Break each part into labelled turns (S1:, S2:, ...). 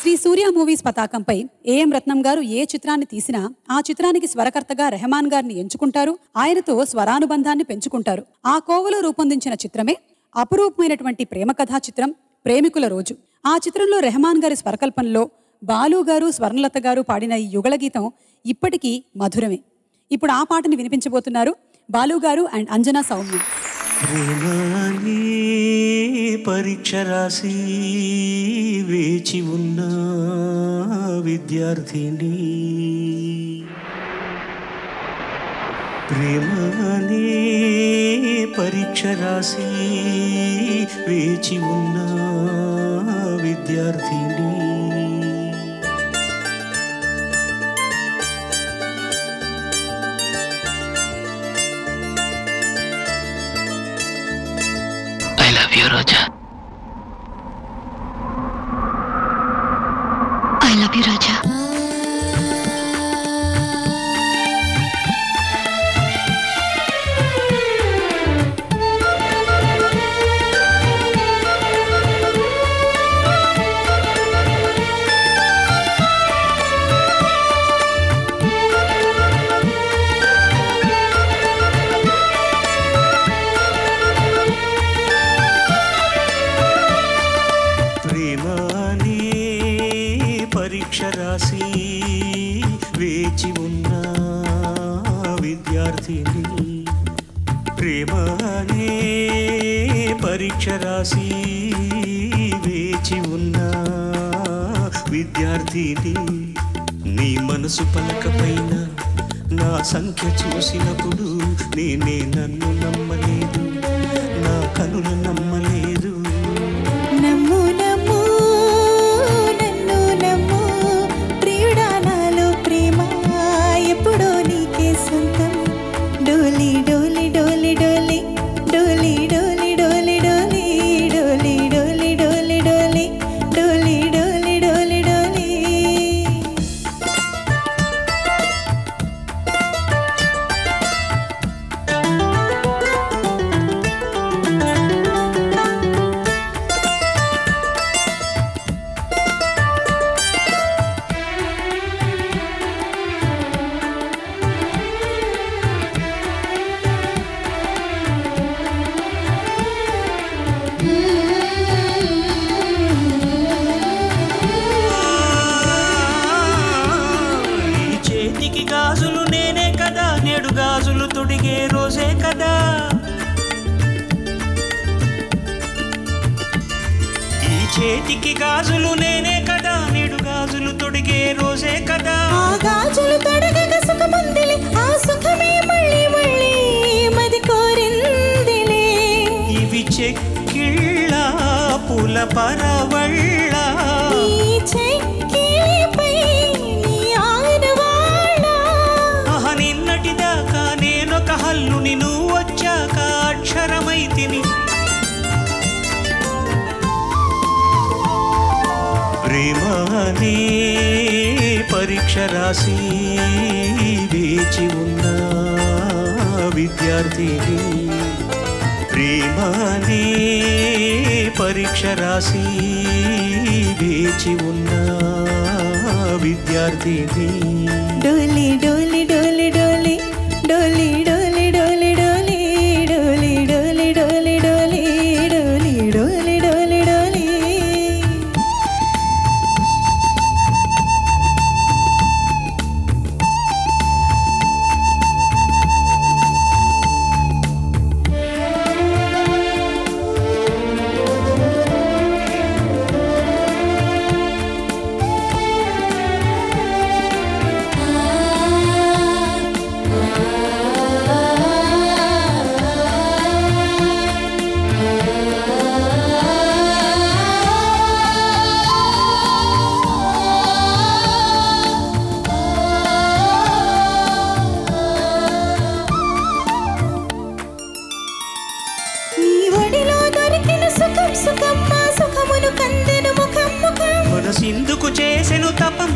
S1: Shri Surya movies పతాకంపై A M Ratnam garu ఏ చిత్రాన్ని తీసినా ఆ చిత్రానికి స్వరకర్తగా రెహమాన్ గారిని ఎంచుకుంటారు. ఆయనతో స్వరానుబంధాన్ని పెంచుకుంటారు. ఆ కోవలో రూపొందించిన చిత్రమే అపురూపమైనటువంటి ప్రేమ కథా చిత్రం ప్రేమికుల రోజు. ఆ చిత్రంలో రెహమాన్ గారి స్వరకల్పనలో బాలు గారు స్వర్ణలత గారు పాడిన ఈ యుగళ గీతం ఇప్పటికీ మధురమే. ఇప్పుడు ఆ పాటని వినిపించబోతున్నారు బాలు గారు అండ్ అంజనా సౌమ్య.
S2: పరీక్ష రాసి వేచి ఉన్న విద్యార్థిని. ప్రేమాని పరీక్ష రాసి వేచి ఉన్న
S3: I love you, Roja.
S2: విద్యార్థిని ప్రేమనే పరీక్ష రాసి వేచి ఉన్న విద్యార్థిని నీ మనసు పలకపైన నా సంఖ్య చూసినప్పుడు నేనే నన్ను నమ్మని చేతికి గాజులు నేనే కదా నేడు గాజులు తొడిగే రోజే కదా.
S4: ఆ గాజులు తొడగక సుఖముందిలే ఆ సుఖమే మళ్ళీ మళ్ళీ మది కోరిందిలే.
S2: ఇవి చెక్కిళ్ళ పూల పరవళ్ళ
S4: నీ
S2: పరీక్ష రాసి వేచి ఉన్న విద్యార్థిని. ప్రేమని పరీక్ష రాసి వేచి ఉన్న విద్యార్థిని.
S4: డోలి డోలి డోలి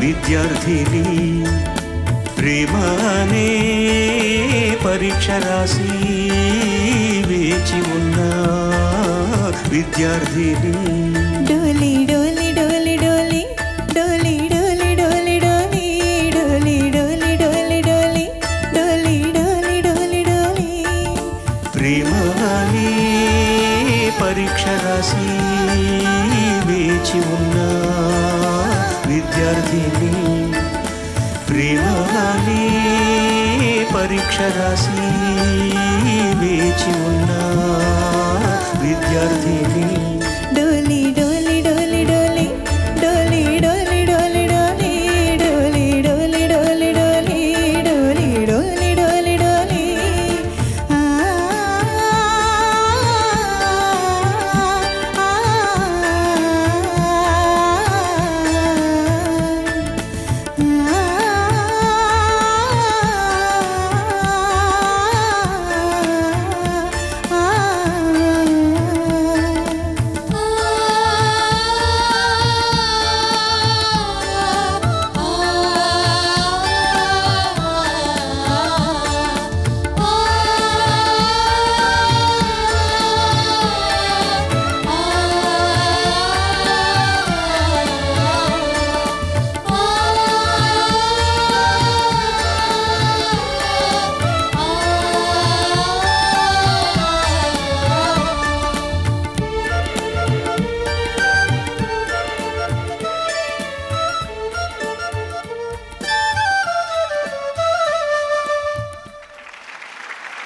S2: విద్యార్థిని ప్రేమ అనే పరీక్ష రాసి వేచి ఉన్న విద్యార్థిని.
S4: డోలి డోలి డోలి డోలి డోలి డోలి డోలి డోలి డోలి డోలి డోలి డోలి డోలి డోలి డోలి డోలి.
S2: ప్రేమ అనే పరీక్ష రాసి వేచి ఉన్న విద్యార్థిని ప్రేమ పరీక్ష రాసి వేచి ఉన్న విద్యార్థిని